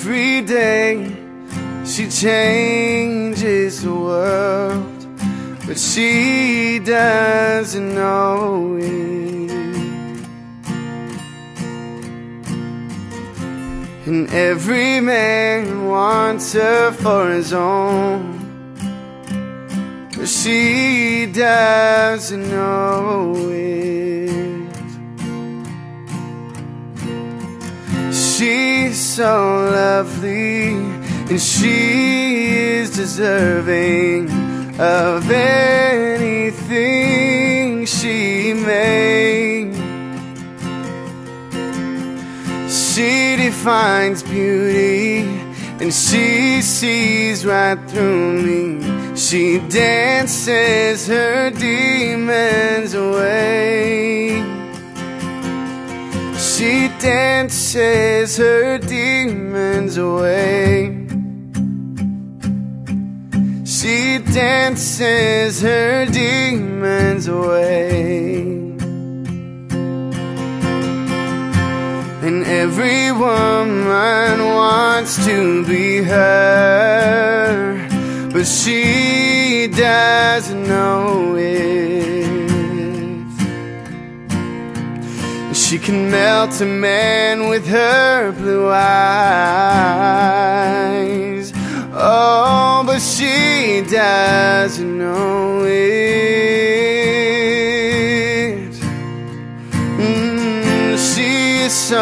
Every day she changes the world, but she doesn't know it. And every man wants her for his own, but she doesn't know it. So lovely, and she is deserving of anything she made. She defines beauty, and she sees right through me. She dances her demons away. She dances her demons away. She dances her demons away. And every woman wants to be her, but she doesn't know it. She can melt a man with her blue eyes. Oh, but she doesn't know it. Mm, she is so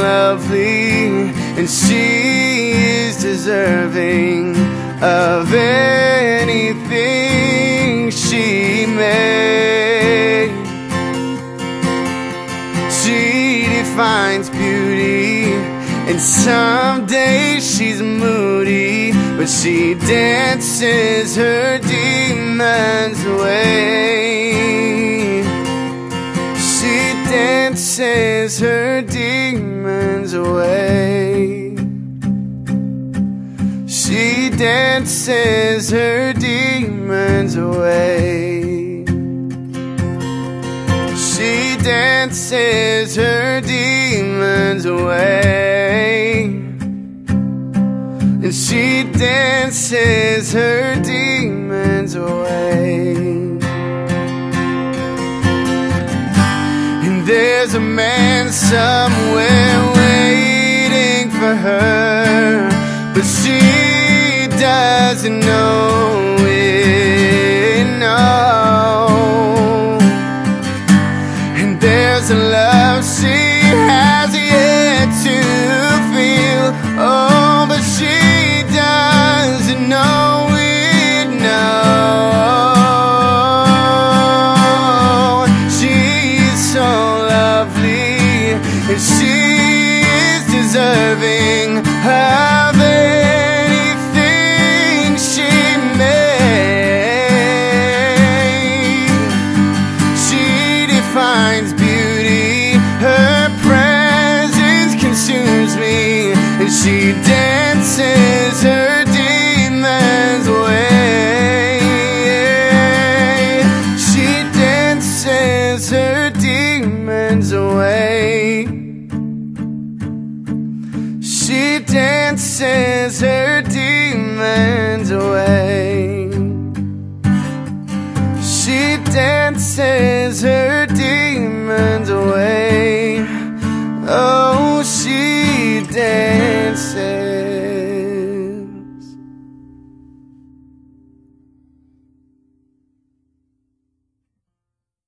lovely, and she is deserving of anything she made. Defines beauty, and some days she's moody, but she dances her demons away. She dances her demons away. She dances her demons away. Dances her demons away. And she dances her demons away. And there's a man somewhere waiting for her, but she doesn't know And there's love she has yet to feel. Oh, but she doesn't know it. No, she's so lovely, and she is deserving of She dances her demons away. She dances her demons away. She dances her demons away. She dances her demons away. say